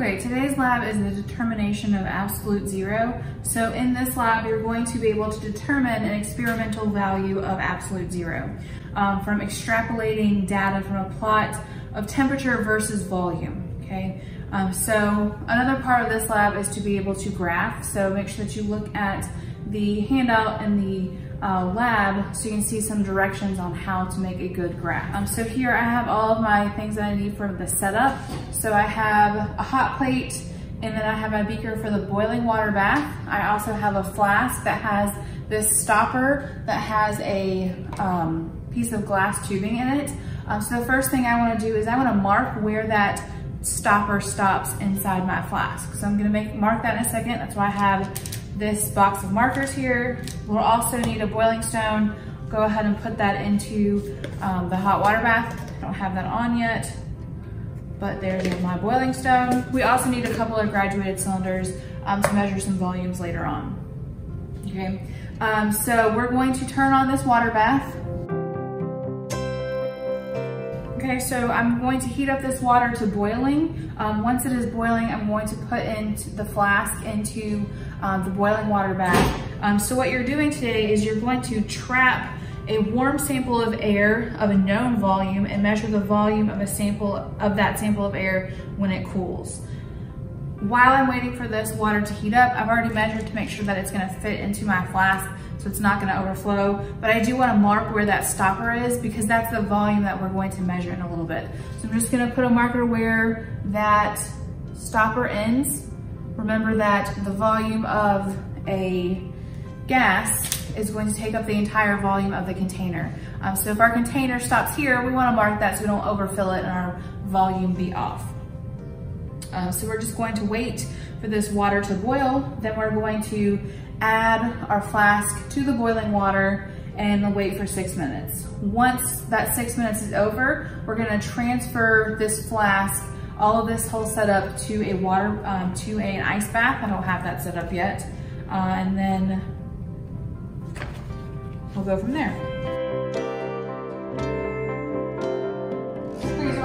Okay, today's lab is the determination of absolute zero. So in this lab, you're going to be able to determine an experimental value of absolute zero um, from extrapolating data from a plot of temperature versus volume, okay? Um, so another part of this lab is to be able to graph. So make sure that you look at the handout and the uh, lab so you can see some directions on how to make a good graph. Um, so here I have all of my things that I need for the setup. So I have a hot plate and then I have my beaker for the boiling water bath. I also have a flask that has this stopper that has a um, piece of glass tubing in it. Um, so the first thing I wanna do is I wanna mark where that stopper stops inside my flask. So I'm gonna make mark that in a second. That's why I have this box of markers here. We'll also need a boiling stone. Go ahead and put that into um, the hot water bath. I don't have that on yet, but there's my boiling stone. We also need a couple of graduated cylinders um, to measure some volumes later on. Okay, um, so we're going to turn on this water bath. Okay, so I'm going to heat up this water to boiling. Um, once it is boiling, I'm going to put in the flask into um, the boiling water bath. Um, so what you're doing today is you're going to trap a warm sample of air of a known volume and measure the volume of a sample of that sample of air when it cools. While I'm waiting for this water to heat up, I've already measured to make sure that it's gonna fit into my flask so it's not gonna overflow. But I do wanna mark where that stopper is because that's the volume that we're going to measure in a little bit. So I'm just gonna put a marker where that stopper ends. Remember that the volume of a gas is going to take up the entire volume of the container. Um, so if our container stops here, we wanna mark that so we don't overfill it and our volume be off. Uh, so we're just going to wait for this water to boil. Then we're going to add our flask to the boiling water and wait for six minutes. Once that six minutes is over, we're gonna transfer this flask, all of this whole setup to a water, um, to an ice bath. I don't have that set up yet. Uh, and then we'll go from there.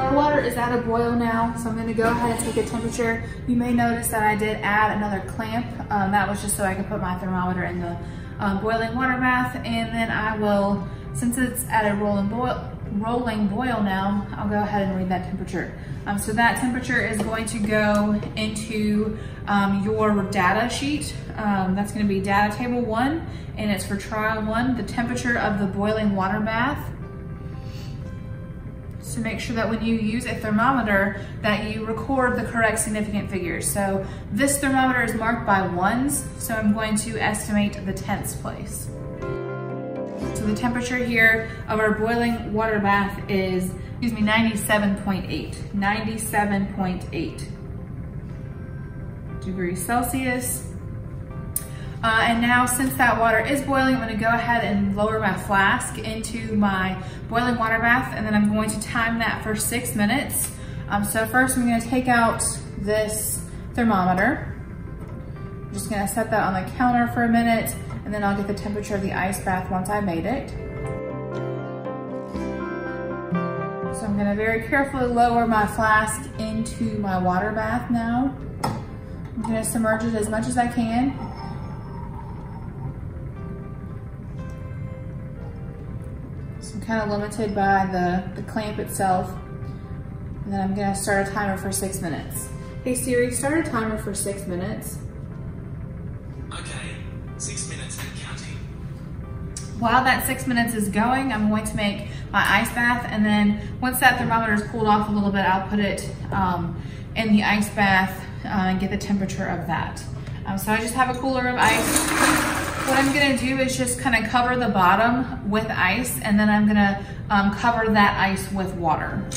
Our water is at a boil now, so I'm gonna go ahead and take a temperature. You may notice that I did add another clamp. Um, that was just so I could put my thermometer in the um, boiling water bath, and then I will, since it's at a rolling boil, rolling boil now, I'll go ahead and read that temperature. Um, so that temperature is going to go into um, your data sheet. Um, that's gonna be data table one, and it's for trial one, the temperature of the boiling water bath to make sure that when you use a thermometer that you record the correct significant figures. So this thermometer is marked by ones, so I'm going to estimate the tenths place. So the temperature here of our boiling water bath is, excuse me, 97.8, 97.8 degrees Celsius. Uh, and now since that water is boiling, I'm gonna go ahead and lower my flask into my boiling water bath and then I'm going to time that for six minutes. Um, so first I'm gonna take out this thermometer. I'm just gonna set that on the counter for a minute and then I'll get the temperature of the ice bath once I made it. So I'm gonna very carefully lower my flask into my water bath now. I'm gonna submerge it as much as I can. Kind of limited by the, the clamp itself. And then I'm gonna start a timer for six minutes. Hey Siri, start a timer for six minutes. Okay, six minutes and counting. While that six minutes is going, I'm going to make my ice bath and then once that thermometer is cooled off a little bit, I'll put it um, in the ice bath uh, and get the temperature of that. Um, so I just have a cooler of ice what I'm gonna do is just kind of cover the bottom with ice and then I'm gonna um, cover that ice with water.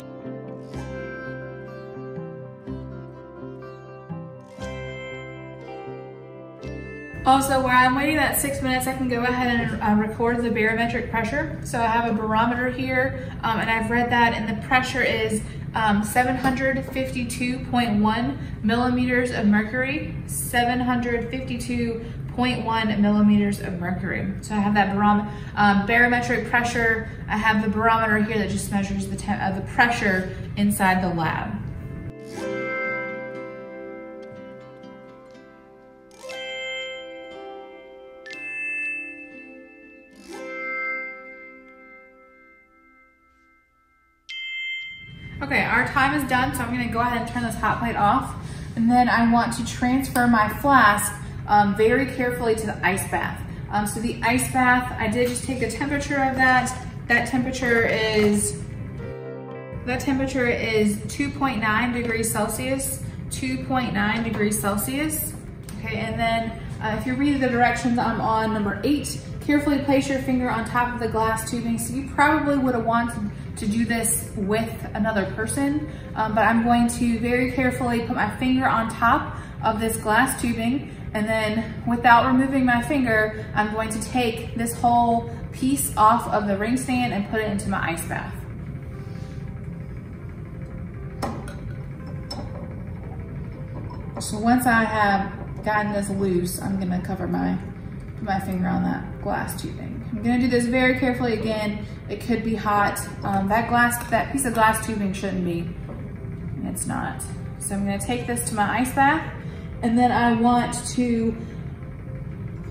Also, while I'm waiting that six minutes, I can go ahead and uh, record the barometric pressure. So I have a barometer here, um, and I've read that, and the pressure is um, 752.1 millimeters of mercury, 752.1 millimeters of mercury. So I have that barom um, barometric pressure. I have the barometer here that just measures the, uh, the pressure inside the lab. Time is done, so I'm gonna go ahead and turn this hot plate off. And then I want to transfer my flask um, very carefully to the ice bath. Um, so the ice bath, I did just take the temperature of that. That temperature is, that temperature is 2.9 degrees Celsius, 2.9 degrees Celsius. Okay, and then uh, if you read the directions, I'm on number eight. Carefully place your finger on top of the glass tubing. So you probably would have wanted to do this with another person, um, but I'm going to very carefully put my finger on top of this glass tubing and then without removing my finger, I'm going to take this whole piece off of the ring stand and put it into my ice bath. So once I have gotten this loose, I'm gonna cover my, put my finger on that glass tubing. I'm gonna do this very carefully again. It could be hot. Um, that glass, that piece of glass tubing shouldn't be. It's not. So I'm gonna take this to my ice bath and then I want to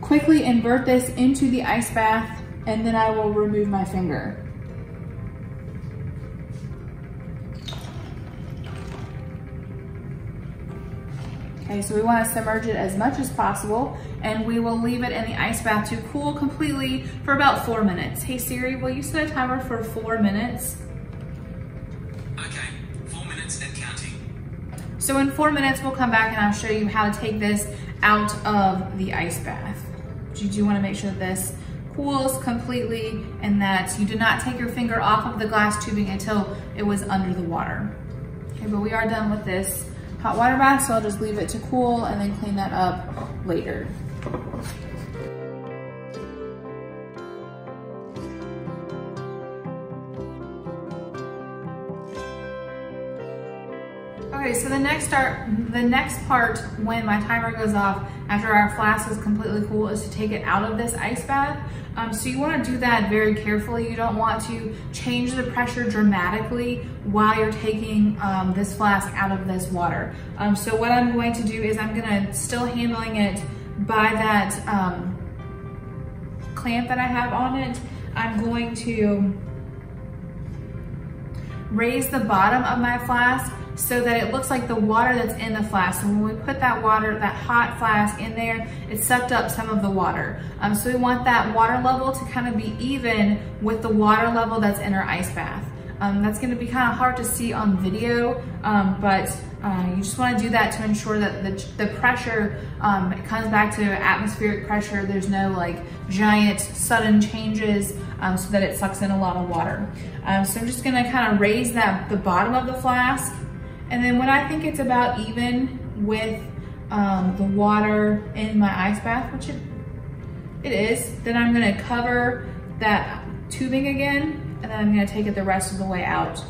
quickly invert this into the ice bath and then I will remove my finger. Okay, so we want to submerge it as much as possible and we will leave it in the ice bath to cool completely for about four minutes. Hey Siri, will you set a timer for four minutes? Okay, four minutes and counting. So in four minutes, we'll come back and I'll show you how to take this out of the ice bath. But you do wanna make sure that this cools completely and that you do not take your finger off of the glass tubing until it was under the water. Okay, but we are done with this hot water bath, so I'll just leave it to cool and then clean that up later. Okay, so the next start, the next part when my timer goes off after our flask is completely cool is to take it out of this ice bath. Um, so you wanna do that very carefully. You don't want to change the pressure dramatically while you're taking um, this flask out of this water. Um, so what I'm going to do is I'm gonna still handling it by that um, clamp that I have on it. I'm going to raise the bottom of my flask so that it looks like the water that's in the flask. And when we put that water, that hot flask in there, it sucked up some of the water. Um, so we want that water level to kind of be even with the water level that's in our ice bath. Um, that's gonna be kind of hard to see on video, um, but uh, you just wanna do that to ensure that the, the pressure um, comes back to atmospheric pressure. There's no like giant sudden changes um, so that it sucks in a lot of water. Um, so I'm just gonna kind of raise that the bottom of the flask and then when I think it's about even with um, the water in my ice bath, which it, it is, then I'm gonna cover that tubing again, and then I'm gonna take it the rest of the way out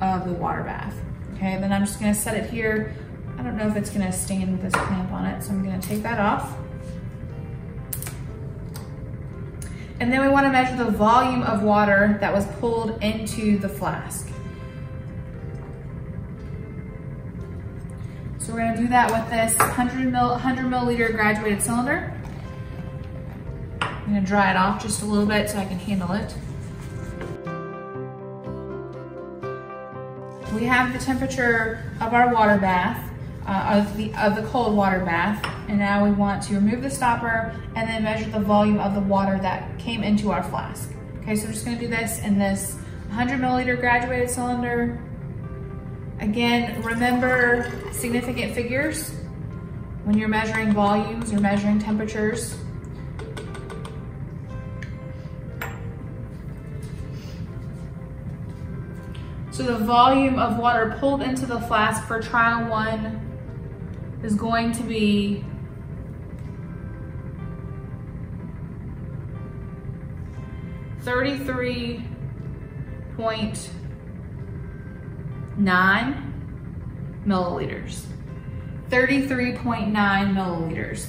of the water bath. Okay, then I'm just gonna set it here. I don't know if it's gonna stand with this clamp on it, so I'm gonna take that off. And then we wanna measure the volume of water that was pulled into the flask. So we're gonna do that with this 100, mil, 100 milliliter graduated cylinder. I'm gonna dry it off just a little bit so I can handle it. We have the temperature of our water bath, uh, of, the, of the cold water bath, and now we want to remove the stopper and then measure the volume of the water that came into our flask. Okay, so we're just gonna do this in this 100 milliliter graduated cylinder, Again, remember significant figures. When you're measuring volumes, you're measuring temperatures. So the volume of water pulled into the flask for trial one is going to be thirty-three point milliliters. 33.9 milliliters.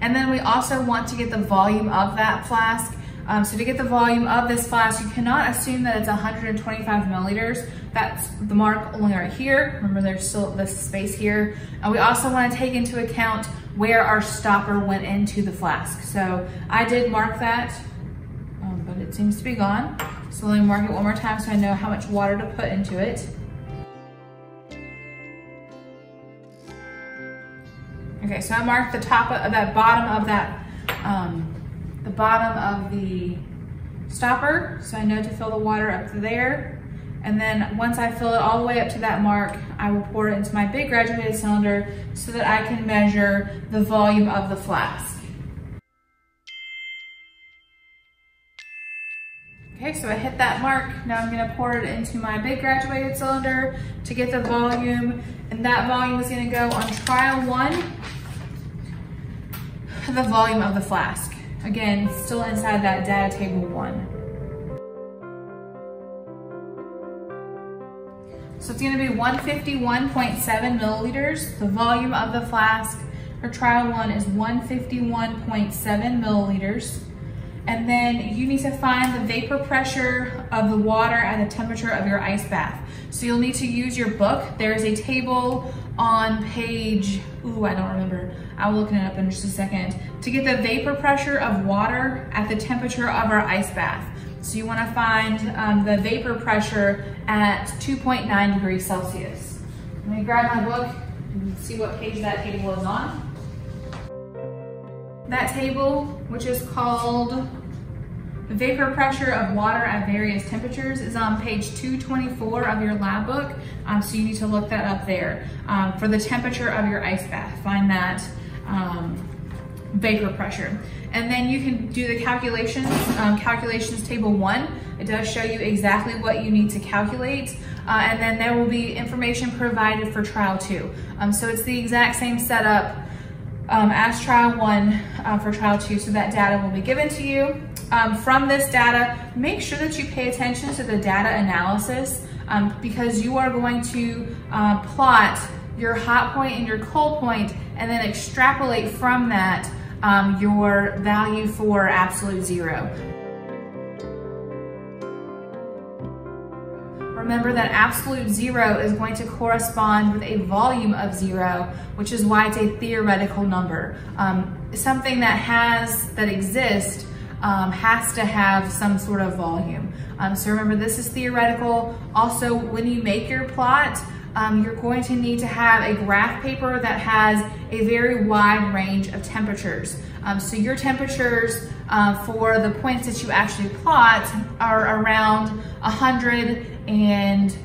And then we also want to get the volume of that flask. Um, so to get the volume of this flask, you cannot assume that it's 125 milliliters. That's the mark only right here. Remember there's still this space here. And we also wanna take into account where our stopper went into the flask. So I did mark that It seems to be gone. So let me mark it one more time so I know how much water to put into it. Okay, so I marked the top of that bottom of that, um, the bottom of the stopper. So I know to fill the water up to there. And then once I fill it all the way up to that mark, I will pour it into my big graduated cylinder so that I can measure the volume of the flask. Okay, so I hit that mark. Now I'm gonna pour it into my big graduated cylinder to get the volume. And that volume is gonna go on trial one, the volume of the flask. Again, still inside that data table one. So it's gonna be 151.7 milliliters. The volume of the flask for trial one is 151.7 milliliters. And then you need to find the vapor pressure of the water at the temperature of your ice bath. So you'll need to use your book. There is a table on page, ooh, I don't remember. I will look it up in just a second. To get the vapor pressure of water at the temperature of our ice bath. So you wanna find um, the vapor pressure at 2.9 degrees Celsius. Let me grab my book and see what page that table is on. That table, which is called Vapor Pressure of Water at Various Temperatures, is on page 224 of your lab book. Um, so you need to look that up there. Um, for the temperature of your ice bath, find that um, vapor pressure. And then you can do the calculations, um, calculations table one. It does show you exactly what you need to calculate. Uh, and then there will be information provided for trial two. Um, so it's the exact same setup um, as trial one uh, for trial two. So that data will be given to you. Um, from this data, make sure that you pay attention to the data analysis um, because you are going to uh, plot your hot point and your cold point and then extrapolate from that um, your value for absolute zero. Remember that absolute zero is going to correspond with a volume of zero, which is why it's a theoretical number. Um, something that has, that exists, um, has to have some sort of volume. Um, so remember, this is theoretical. Also, when you make your plot, um, you're going to need to have a graph paper that has a very wide range of temperatures. Um, so your temperatures uh, for the points that you actually plot are around 100 and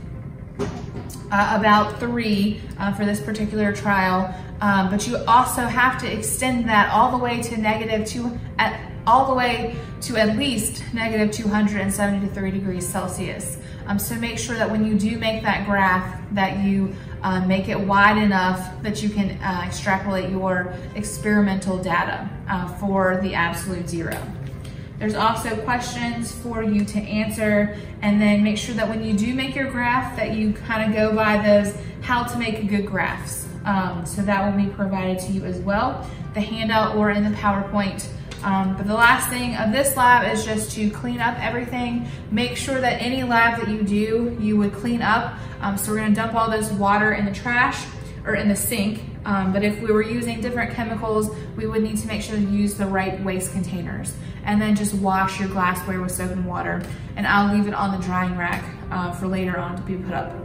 uh, about three uh, for this particular trial. Um, but you also have to extend that all the way to negative two, at, all the way to at least negative 273 degrees Celsius. Um, so make sure that when you do make that graph that you uh, make it wide enough that you can uh, extrapolate your experimental data uh, for the absolute zero. There's also questions for you to answer and then make sure that when you do make your graph that you kind of go by those how to make good graphs. Um, so that will be provided to you as well, the handout or in the PowerPoint. Um, but the last thing of this lab is just to clean up everything. Make sure that any lab that you do, you would clean up. Um, so we're gonna dump all this water in the trash or in the sink. Um, but if we were using different chemicals, we would need to make sure to use the right waste containers. And then just wash your glassware with soap and water. And I'll leave it on the drying rack uh, for later on to be put up.